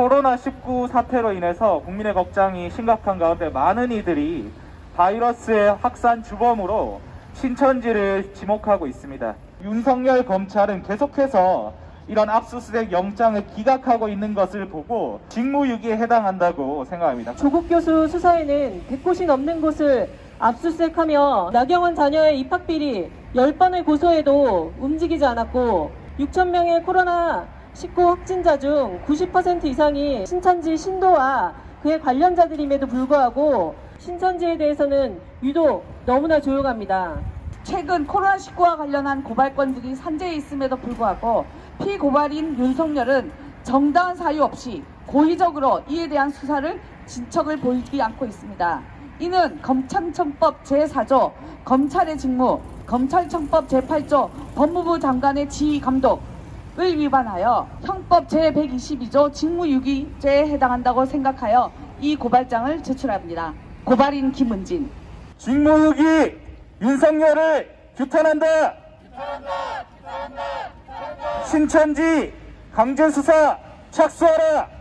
코로나19 사태로 인해서 국민의 걱정이 심각한 가운데 많은 이들이 바이러스의 확산 주범으로 신천지를 지목하고 있습니다. 윤석열 검찰은 계속해서 이런 압수수색 영장을 기각하고 있는 것을 보고 직무유기에 해당한다고 생각합니다. 조국 교수 수사에는 100곳이 넘는 곳을 압수수색하며 나경원 자녀의 입학비리 10번을 고소해도 움직이지 않았고 6천명의 코로나 19 확진자 중 90% 이상이 신천지 신도와 그의 관련자들임에도 불구하고 신천지에 대해서는 유독 너무나 조용합니다. 최근 코로나19와 관련한 고발 건들이 산재해 있음에도 불구하고 피고발인 윤석열은 정당한 사유 없이 고의적으로 이에 대한 수사를 진척을 보이지 않고 있습니다. 이는 검찰청법 제4조 검찰의 직무, 검찰청법 제8조 법무부 장관의 지휘 감독 을 위반하여 형법 제122조 직무유기죄에 해당한다고 생각하여 이 고발장을 제출합니다. 고발인 김은진 직무유기 윤석열을 규탄한다. 신천지 강제수사 착수하라.